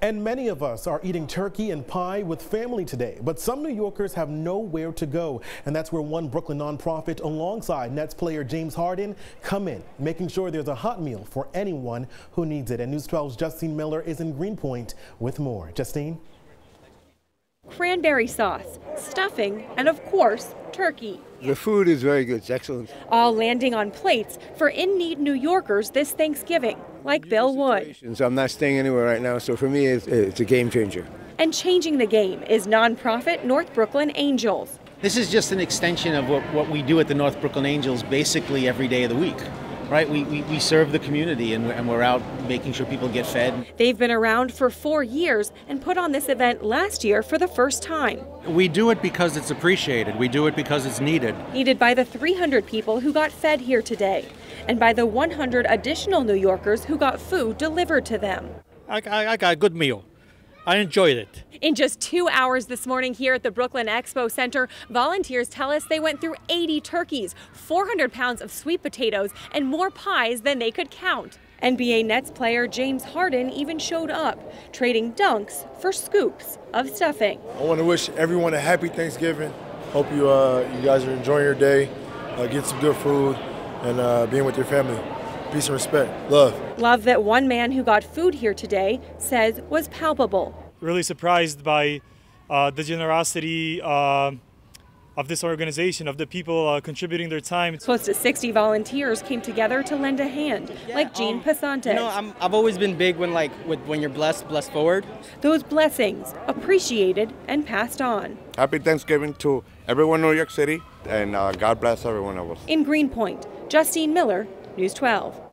And many of us are eating turkey and pie with family today, but some New Yorkers have nowhere to go. And that's where one Brooklyn nonprofit alongside Nets player James Harden come in, making sure there's a hot meal for anyone who needs it. And News 12's Justine Miller is in Greenpoint with more. Justine? cranberry sauce, stuffing, and of course, turkey. The food is very good. It's excellent. All landing on plates for in need New Yorkers this Thanksgiving, like Bill Wood. I'm not staying anywhere right now, so for me, it's, it's a game changer. And changing the game is nonprofit North Brooklyn Angels. This is just an extension of what, what we do at the North Brooklyn Angels basically every day of the week right? We, we, we serve the community and we're, and we're out making sure people get fed. They've been around for four years and put on this event last year for the first time. We do it because it's appreciated. We do it because it's needed. Needed by the 300 people who got fed here today and by the 100 additional New Yorkers who got food delivered to them. I, I, I got a good meal. I enjoyed it. In just two hours this morning here at the Brooklyn Expo Center, volunteers tell us they went through 80 turkeys, 400 pounds of sweet potatoes, and more pies than they could count. NBA Nets player James Harden even showed up, trading dunks for scoops of stuffing. I want to wish everyone a happy Thanksgiving. Hope you, uh, you guys are enjoying your day, uh, get some good food, and uh, being with your family. Peace and respect. Love. Love that one man who got food here today says was palpable. Really surprised by uh, the generosity uh, of this organization, of the people uh, contributing their time. Close to 60 volunteers came together to lend a hand, yeah, like Gene um, Pasantes. You know, i have always been big when like with, when you're blessed, blessed forward. Those blessings appreciated and passed on. Happy Thanksgiving to everyone in New York City, and uh, God bless everyone of us. In Greenpoint, Justine Miller, News 12.